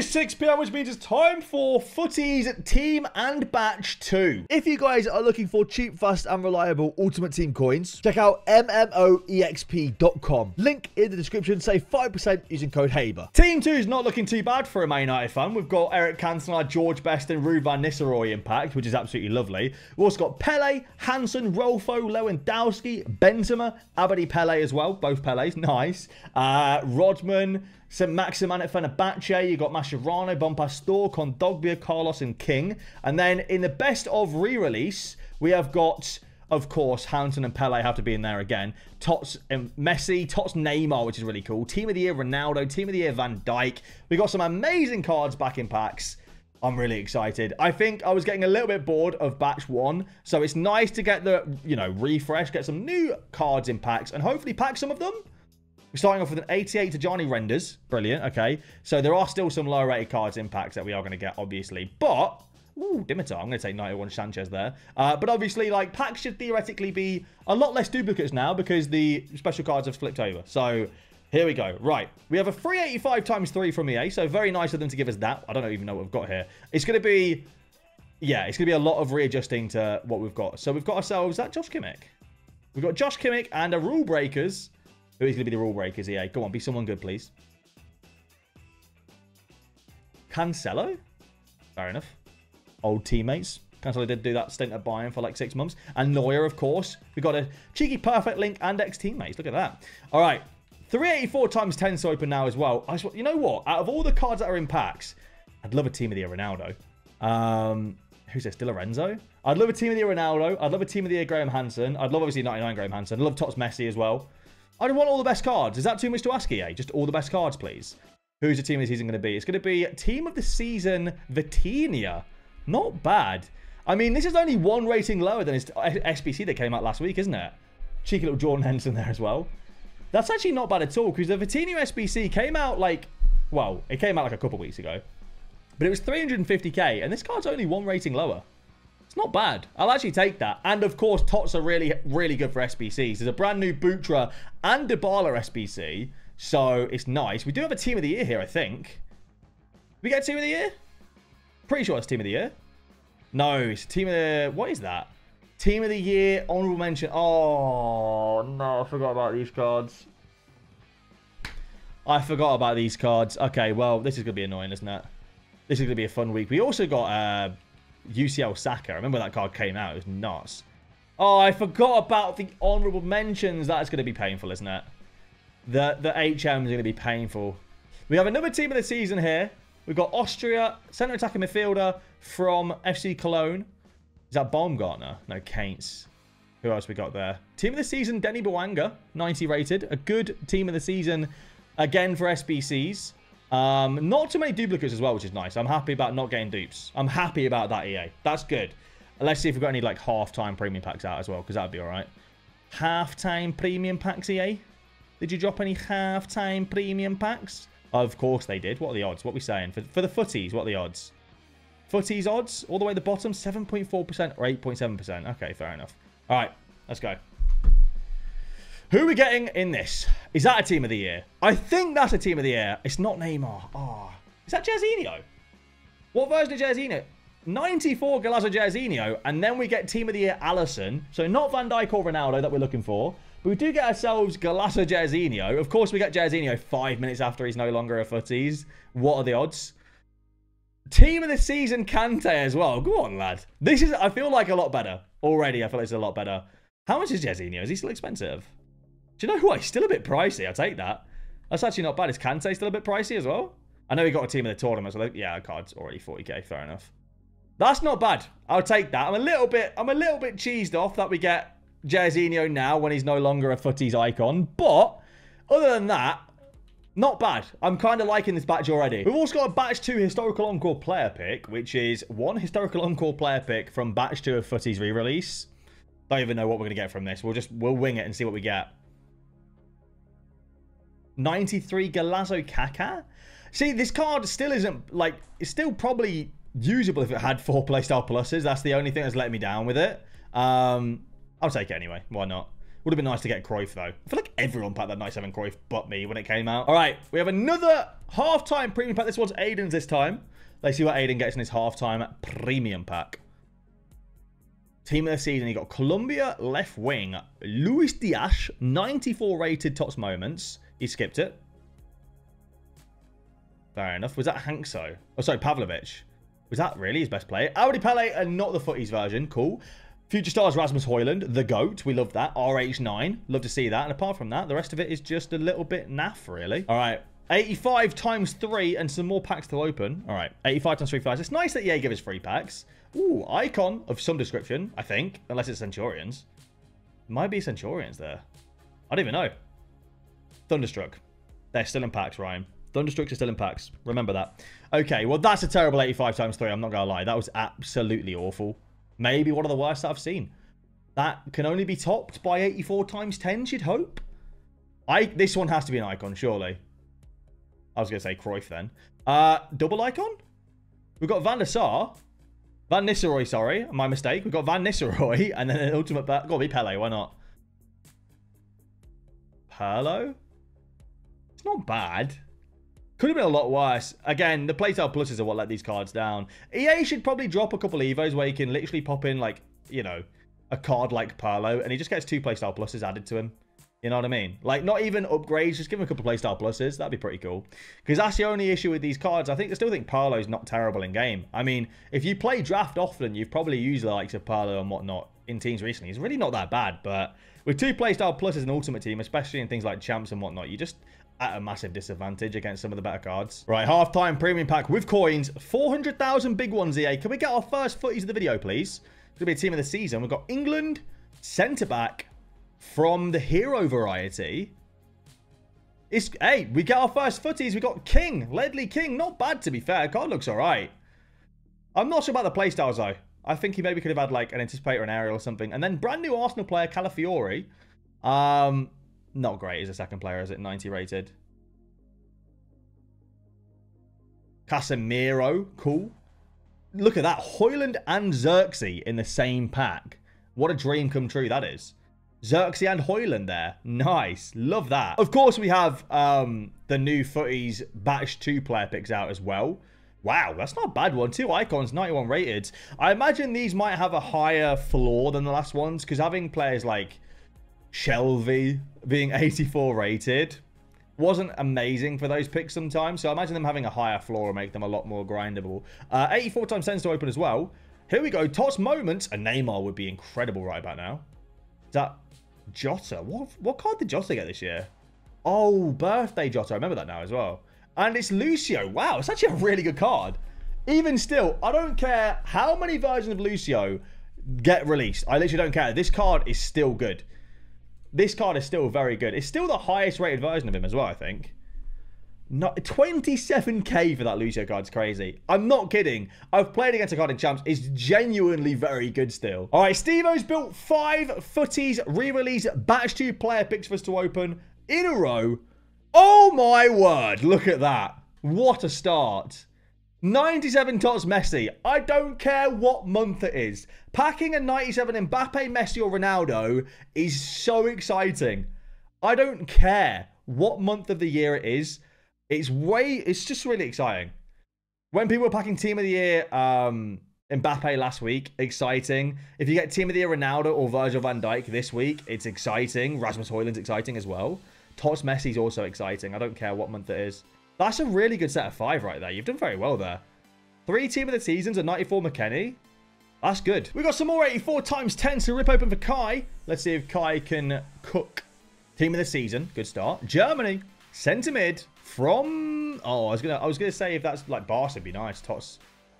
is 6pm, which means it's time for Futties Team and Batch 2. If you guys are looking for cheap, fast, and reliable Ultimate Team coins, check out MMOEXP.com. Link in the description, save 5% using code HABER. Team 2 is not looking too bad for a Man United fan. We've got Eric Cantona, George Best, and Ruud van Nistelrooy impact, which is absolutely lovely. We've also got Pele, Hansen, Rolfo, Lewandowski, Benzema, Abedi Pele as well. Both Peles, nice. Uh, Rodman, Saint-Maximin at Fenerbahce, you got Mascherano, Bompastor, Kondogbia, Carlos, and King. And then in the best of re-release, we have got, of course, Hansen and Pele have to be in there again. Tots um, Messi, Tots Neymar, which is really cool. Team of the Year Ronaldo, Team of the Year Van Dijk. We got some amazing cards back in packs. I'm really excited. I think I was getting a little bit bored of batch one, so it's nice to get the, you know, refresh, get some new cards in packs, and hopefully pack some of them. We're starting off with an 88 to Johnny Renders. Brilliant. Okay. So there are still some lower rated cards impacts that we are going to get, obviously. But, ooh, Dimitar. I'm going to take 91 Sanchez there. Uh, but obviously, like, packs should theoretically be a lot less duplicates now because the special cards have flipped over. So here we go. Right. We have a 385 times 3 from EA. So very nice of them to give us that. I don't even know what we've got here. It's going to be... Yeah, it's going to be a lot of readjusting to what we've got. So we've got ourselves that Josh Kimmich. We've got Josh Kimmich and a Rule Breakers who is going to be the rule breakers? EA? Go on, be someone good, please. Cancelo? Fair enough. Old teammates. Cancelo did do that stint at Bayern for like six months. And Neuer, of course. We got a cheeky perfect link and ex-teammates. Look at that. All right. 384 times 10 to open now as well. I just, you know what? Out of all the cards that are in packs, I'd love a team of the year Ronaldo. Um, who's this? Di Lorenzo? I'd love a team of the year Ronaldo. I'd love a team of the year Graham Hansen. I'd love obviously 99 Graham Hansen. I'd love Tots Messi as well. I don't want all the best cards. Is that too much to ask, EA? Just all the best cards, please. Who's the team of the season going to be? It's going to be Team of the Season Vitinha. Not bad. I mean, this is only one rating lower than his SBC that came out last week, isn't it? Cheeky little Jordan Henderson there as well. That's actually not bad at all, because the Vitinha SBC came out like... Well, it came out like a couple weeks ago. But it was 350k, and this card's only one rating lower. It's not bad. I'll actually take that. And of course, Tots are really, really good for SBCs. There's a brand new Butra and Dybala SBC. So it's nice. We do have a team of the year here, I think. We get team of the year? Pretty sure it's team of the year. No, it's team of the... What is that? Team of the year, honorable mention. Oh, no, I forgot about these cards. I forgot about these cards. Okay, well, this is going to be annoying, isn't it? This is going to be a fun week. We also got... Uh, UCL Saka. I remember that card came out. It was nuts. Oh, I forgot about the honourable mentions. That's going to be painful, isn't it? The, the HM is going to be painful. We have another team of the season here. We've got Austria, centre attacking midfielder from FC Cologne. Is that Baumgartner? No, Kainz. Who else we got there? Team of the season, Denis Bouanga, 90 rated. A good team of the season, again, for SBCs. Um, not too many duplicates as well, which is nice. I'm happy about not getting dupes. I'm happy about that, EA. That's good. Let's see if we've got any like half-time premium packs out as well, because that'd be all right. Half-time premium packs, EA? Did you drop any half-time premium packs? Of course they did. What are the odds? What are we saying? For, for the futties, what are the odds? Futties odds, all the way to the bottom, 7.4% or 8.7%. Okay, fair enough. All right, let's go. Who are we getting in this? Is that a team of the year? I think that's a team of the year. It's not Neymar. Oh, is that Jairzinho? What version of Jairzinho? 94 Golazo Jairzinho, and then we get team of the year Alisson. So not Van Dijk or Ronaldo that we're looking for. But we do get ourselves Golazo Jairzinho. Of course, we get Jairzinho five minutes after he's no longer a futties. What are the odds? Team of the season Kante as well. Go on, lad. This is, I feel like a lot better. Already, I feel like it's a lot better. How much is Jairzinho? Is he still expensive? Do you know what? He's still a bit pricey. I'll take that. That's actually not bad. Is Kante still a bit pricey as well? I know he got a team in the tournament, so yeah, card's already 40k. Fair enough. That's not bad. I'll take that. I'm a little bit, I'm a little bit cheesed off that we get Jairzinho now when he's no longer a futties icon. But other than that, not bad. I'm kind of liking this batch already. We've also got a batch 2 historical encore player pick, which is one historical encore player pick from batch 2 of futties re-release. Don't even know what we're going to get from this. We'll just, we'll wing it and see what we get. 93 Golazo Kaka. See, this card still isn't, like, it's still probably usable if it had four playstyle pluses. That's the only thing that's letting me down with it. Um, I'll take it anyway. Why not? Would have been nice to get Cruyff, though. I feel like everyone packed that 97 Cruyff but me when it came out. All right, we have another half-time premium pack. This one's Aiden's this time. Let's see what Aiden gets in his half-time premium pack. Team of the season, you got Colombia left wing, Luis Diaz, 94 rated tops moments. He skipped it. Fair enough. Was that Hankso? Oh, sorry, Pavlovich. Was that really his best player? Audi Pele and not the futties version. Cool. Future stars Rasmus Højlund, the GOAT. We love that. RH9. Love to see that. And apart from that, the rest of it is just a little bit naff, really. All right. 85 times 3 and some more packs to open. All right. 85 times 3 flies. It's nice that EA give us free packs. Ooh, icon of some description, I think. Unless it's Centurions. Might be Centurions there. I don't even know. Thunderstruck. They're still in packs, Ryan. Thunderstruck are still in packs. Remember that. Okay, well, that's a terrible 85 times 3. I'm not going to lie. That was absolutely awful. Maybe one of the worst I've seen. That can only be topped by 84 times 10, you'd hope. I This one has to be an icon, surely. I was going to say Cruyff then. Uh, double icon? We've got Van der Sar. Van Nistelrooy, sorry. My mistake. We've got Van Nistelrooy and then an ultimate... Got to be Pele. Why not? Pirlo? It's not bad. Could have been a lot worse. Again, the playstyle pluses are what let these cards down. EA should probably drop a couple evos where you can literally pop in, like, you know, a card like Pirlo, and he just gets two playstyle pluses added to him. You know what I mean? Like, not even upgrades, just give him a couple playstyle pluses. That'd be pretty cool. Because that's the only issue with these cards. I think I still think Pirlo's not terrible in game. I mean, if you play draft often, you've probably used the likes of Pirlo and whatnot in teams recently. He's really not that bad, but with two playstyle pluses in Ultimate Team, especially in things like champs and whatnot, you just at a massive disadvantage against some of the better cards. Right, half-time premium pack with coins. 400,000 big ones, EA. Can we get our first futties of the video, please? It's going to be a team of the season. We've got England, centre-back from the hero variety. It's, hey, we get our first futties. We got King, Ledley King. Not bad, to be fair. Card looks all right. I'm not sure about the playstyles, though. I think he maybe could have had, like, an anticipator, an aerial or something. And then brand new Arsenal player, Calafiori. Um, not great as a second player, is it? 90 rated. Casemiro, cool. Look at that. Højlund and Xerxes in the same pack. What a dream come true that is. Xerxes and Højlund there. Nice. Love that. Of course, we have um, the new Futties Batch 2 player picks out as well. Wow, that's not a bad one. Two icons, 91 rated. I imagine these might have a higher floor than the last ones because having players like Shelvey being 84 rated wasn't amazing for those picks sometimes. So I imagine them having a higher floor will make them a lot more grindable. Uh, 84 times 10 to open as well. Here we go. Tots moments. A Neymar would be incredible right about now. Is that Jota? What, what card did Jota get this year? Oh, birthday Jota. I remember that now as well. And it's Lucio. Wow, it's actually a really good card. Even still, I don't care how many versions of Lucio get released. I literally don't care. This card is still good. This card is still very good. It's still the highest rated version of him as well, I think. Not 27k for that Lucio card is crazy. I'm not kidding. I've played against a card in champs. It's genuinely very good still. All right, Steve-O's built five futties re-release batch two player picks for us to open in a row. Oh my word! Look at that. What a start. 97 tots Messi. I don't care what month it is. Packing a 97 Mbappe, Messi, or Ronaldo is so exciting. I don't care what month of the year it is. It's way, it's just really exciting. When people were packing Team of the Year, um, Mbappe last week, exciting. If you get Team of the Year Ronaldo or Virgil van Dijk this week, it's exciting. Rasmus Højlund's exciting as well. Tots Messi's also exciting. I don't care what month it is. That's a really good set of five right there. You've done very well there. Three team of the seasons and 94 McKennie. That's good. We've got some more 84 times 10 to rip open for Kai. Let's see if Kai can cook. Team of the season. Good start. Germany. Centre mid from... Oh, I was gonna I was gonna say if that's like Barca, would be nice. Tots,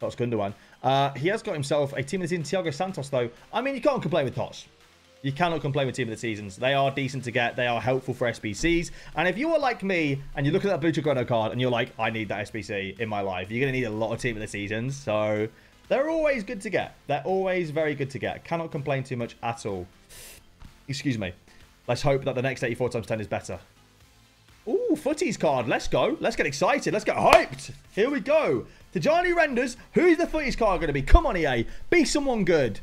Tots Gundogan. Uh, he has got himself a team of the season. Thiago Santos, though. I mean, you can't complain with Tots. You cannot complain with Team of the Seasons. They are decent to get. They are helpful for SBCs. And if you are like me and you look at that Blue Chicano card and you're like, I need that SBC in my life, you're going to need a lot of Team of the Seasons. So they're always good to get. They're always very good to get. Cannot complain too much at all. Excuse me. Let's hope that the next 84 times 10 is better. Ooh, futties card. Let's go. Let's get excited. Let's get hyped. Here we go. Tajani Renders. Who's the futties card going to be? Come on, EA. Be someone good.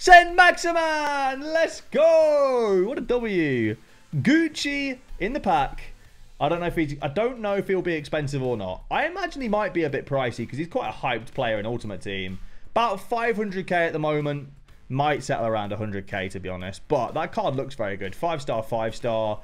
Saint-Maximin! Let's go! What a W. Gucci in the pack. I don't know if he's, I don't know if he'll be expensive or not. I imagine he might be a bit pricey because he's quite a hyped player in Ultimate Team. About 500k at the moment. Might settle around 100k to be honest. But that card looks very good. Five star, five star.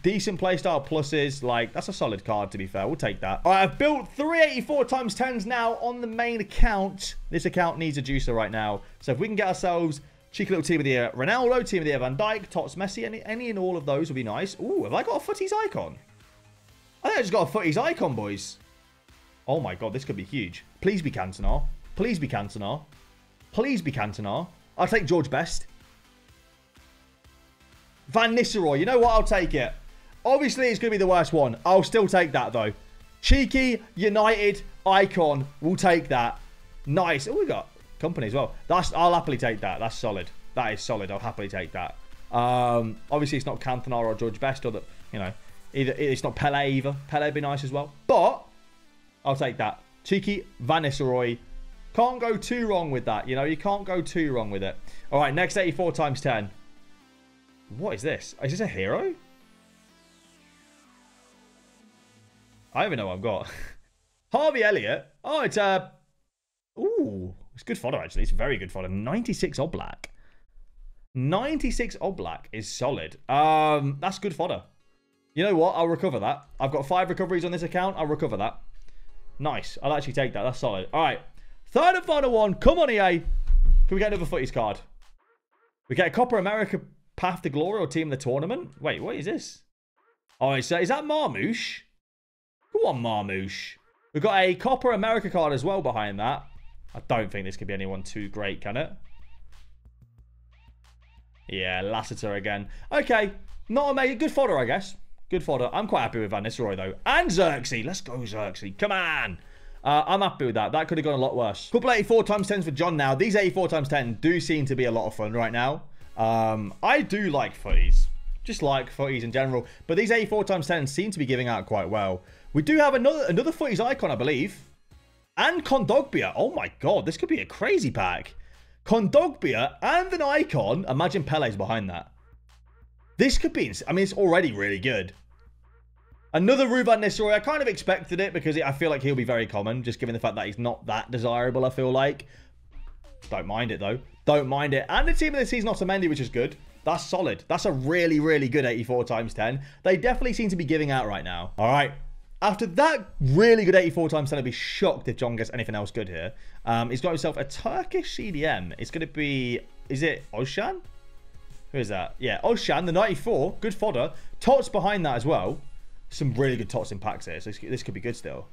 Decent playstyle pluses. Like, that's a solid card to be fair. We'll take that. All right, I've built 384 times 10s now on the main account. This account needs a juicer right now. So if we can get ourselves cheeky little team of the year Ronaldo, team of the year Van Dijk, Tots Messi, any, any and all of those would be nice. Ooh, have I got a futties icon? I think I just got a futties icon, boys. Oh my god, this could be huge. Please be Cantona. Please be Cantona. Please be Cantona. I'll take George Best. Van Nistelrooy. You know what? I'll take it. Obviously, it's going to be the worst one. I'll still take that, though. Cheeky United icon. We'll take that. Nice. Oh, we got Kompany as well. That's I'll happily take that. That's solid. That is solid. I'll happily take that. Um, obviously, it's not Cantona or George Best or that, you know, Either it's not Pele either. Pele would be nice as well. But I'll take that. Cheeky Van Nistelrooy. Can't go too wrong with that. You know, you can't go too wrong with it. All right, next 84 times 10. What is this? Is this a hero? I don't even know what I've got. Harvey Elliott. Oh, it's a... Ooh, it's good fodder, actually. It's very good fodder. 96 Oblak. 96 Oblak is solid. Um, That's good fodder. You know what? I'll recover that. I've got five recoveries on this account. I'll recover that. Nice. I'll actually take that. That's solid. All right. Third and final one. Come on, EA. Can we get another futties card? We get a Copa America Path to Glory or Team of the Tournament? Wait, what is this? Oh, is, is that Marmoush? Go on, Marmoush. We've got a Copa America card as well behind that. I don't think this could be anyone too great, can it? Yeah, Lassiter again. Okay, not amazing. Good fodder, I guess. Good fodder. I'm quite happy with Van Nistelrooy, though. And Xerxes. Let's go, Xerxes. Come on. Uh, I'm happy with that. That could have gone a lot worse. Couple 84 times 10s for John now. These 84 times 10 do seem to be a lot of fun right now. Um, I do like futties. Just like futties in general. But these 84 times 10 seem to be giving out quite well. We do have another another futties icon, I believe. And Kondogbia. Oh my god, this could be a crazy pack. Kondogbia and an icon. Imagine Pele's behind that. This could be... I mean, it's already really good. Another Ruud van Nistelrooy. I kind of expected it because I feel like he'll be very common, just given the fact that he's not that desirable, I feel like. Don't mind it, though. Don't mind it. And the team of the season, Otamendi, which is good. That's solid. That's a really, really good 84 times 10. They definitely seem to be giving out right now. All right. After that really good 84 times 10, I'd be shocked if John gets anything else good here. Um, he's got himself a Turkish CDM. It's going to be... Is it Özcan? Who is that? Yeah, Özcan, the 94. Good fodder. Tots behind that as well some really good tots in packs here. So this, this could be good still.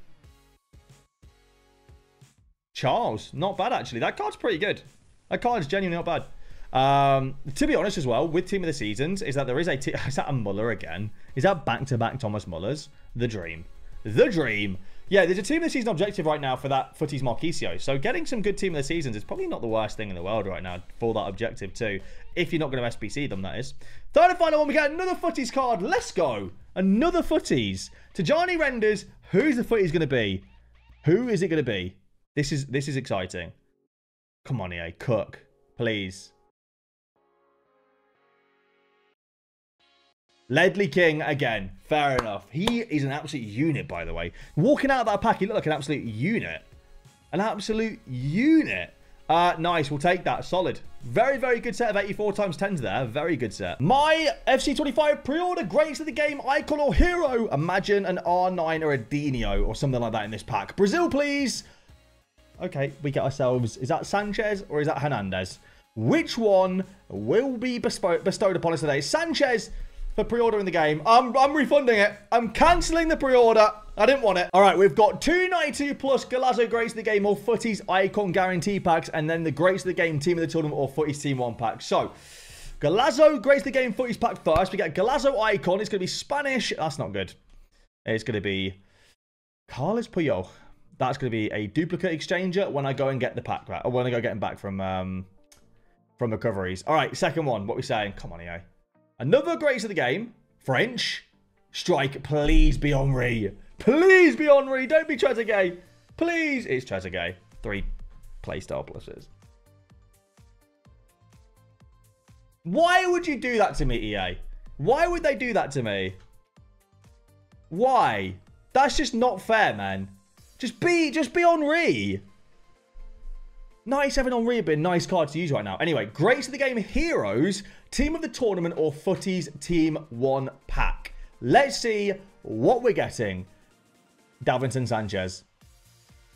Charles, not bad actually. That card's pretty good. That card's genuinely not bad. Um, to be honest as well, with Team of the Seasons, is that there is a... Is that a Muller again? Is that back-to-back -back Thomas Mullers? The dream. The dream. Yeah, there's a Team of the Season objective right now for that Futties Marchisio. So getting some good Team of the Seasons is probably not the worst thing in the world right now for that objective too. If you're not going to SBC them, that is. Third and final one, we get another Futties card. Let's go. Another Futties. Tajani Renders. Who's the Futties going to be? Who is it going to be? This is this is exciting. Come on, EA. Cook. Please. Ledley King again. Fair enough. He is an absolute unit, by the way. Walking out of that pack, he looked like an absolute unit. An absolute unit. Uh, nice. We'll take that. Solid. Very, very good set of 84 times 10s there. Very good set. My FC25 pre-order greats of the game, icon or hero. Imagine an R9 or a Dino or something like that in this pack. Brazil, please. Okay, we get ourselves... Is that Sanchez or is that Hernandez? Which one will be bestowed upon us today? Sanchez for pre-ordering the game. I'm, I'm refunding it. I'm cancelling the pre-order. I didn't want it. All right, we've got 292 plus Golazo Greats of the Game or Futties Icon Guarantee Packs, and then the Greats of the Game Team of the Tournament or Futties Team 1 pack. So, Golazo Greats of the Game Futties pack first. We get Golazo Icon. It's going to be Spanish. That's not good. It's going to be Carlos Puyol. That's going to be a duplicate exchanger when I go and get the pack back, or when I go get him back from um, from recoveries. All right, second one. What we saying? Come on, EA. Another greats of the game. French. Strike. Please be Henry. Please be Henry. Don't be Trezeguet. Please. It's Trezeguet. Three playstyle pluses. Why would you do that to me, EA? Why would they do that to me? Why? That's just not fair, man. Just be, just be Henri. 97 Henri would be a nice card to use right now. Anyway, greats of the game heroes, team of the tournament, or futties team one pack. Let's see what we're getting. Davinson Sanchez.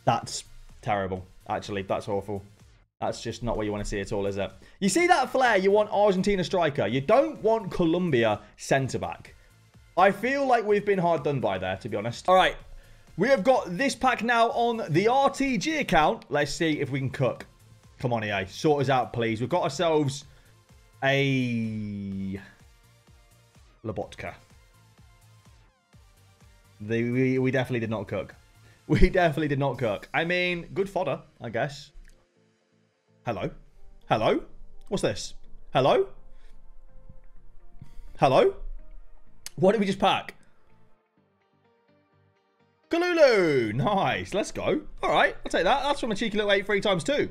That's terrible. Actually, that's awful. That's just not what you want to see at all, is it? You see that flair, you want Argentina striker. You don't want Colombia centre-back. I feel like we've been hard done by there, to be honest. All right, we have got this pack now on the RTG account. Let's see if we can cook. Come on, EA. Sort us out, please. We've got ourselves a Lobotka. The, we, we definitely did not cook. We definitely did not cook. I mean, good fodder, I guess. Hello? Hello? What's this? Hello? Hello? What did we just pack? Kalulu! Nice. Let's go. All right. I'll take that. That's from a cheeky little 8 three times two.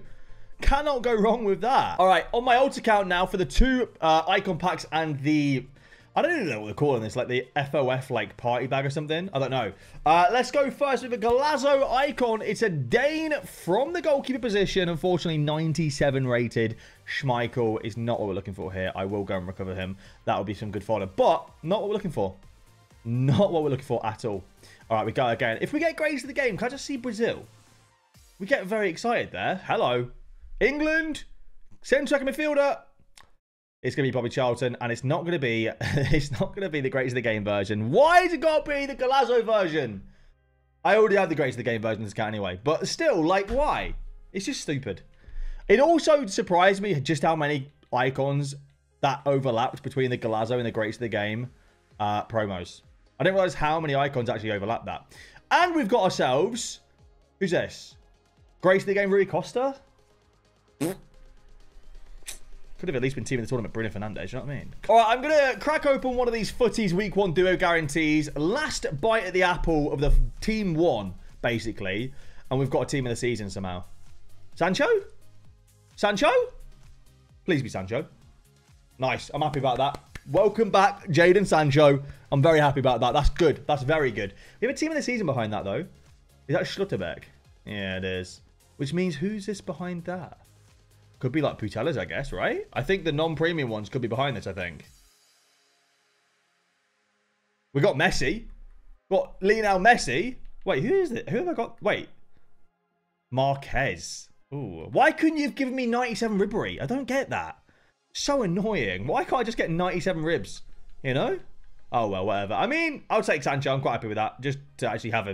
Cannot go wrong with that. All right. On my alt account now for the two uh, icon packs and the I don't even know what they're calling this, like the FOF like party bag or something. I don't know. Uh, let's go first with a Golazo icon. It's a Dane from the goalkeeper position. Unfortunately, 97 rated. Schmeichel is not what we're looking for here. I will go and recover him. That will be some good fodder, but not what we're looking for. Not what we're looking for at all. All right, we go again. If we get Greats of the game, can I just see Brazil? We get very excited there. Hello. England. Centre midfielder. It's going to be Bobby Charlton, and it's not going to be it's not going to be the greatest of the game version. Why has it got to be the Golazo version? I already have the greatest of the game version in this account anyway, but still, like, why? It's just stupid. It also surprised me just how many icons that overlapped between the Golazo and the greatest of the game uh, promos. I didn't realize how many icons actually overlap that. And we've got ourselves. Who's this? Greats of the game, Rui Costa? Could have at least been teaming the tournament Bruno Fernandes, you know what I mean? All right, I'm going to crack open one of these futties week one duo guarantees. Last bite at the apple of the team one, basically. And we've got a team of the season somehow. Sancho? Sancho? Please be Sancho. Nice. I'm happy about that. Welcome back, Jadon Sancho. I'm very happy about that. That's good. That's very good. We have a team of the season behind that, though. Is that Schlotterbeck? Yeah, it is. Which means who's this behind that? Could be like Putellas, I guess, right? I think the non-premium ones could be behind this, I think. We got Messi. What? Lionel Messi? Wait, who is it? Who have I got? Wait. Marquez. Ooh. Why couldn't you have given me 97 Ribery? I don't get that. So annoying. Why can't I just get 97 ribs? You know? Oh, well, whatever. I mean, I'll take Sancho. I'm quite happy with that. Just to actually have him.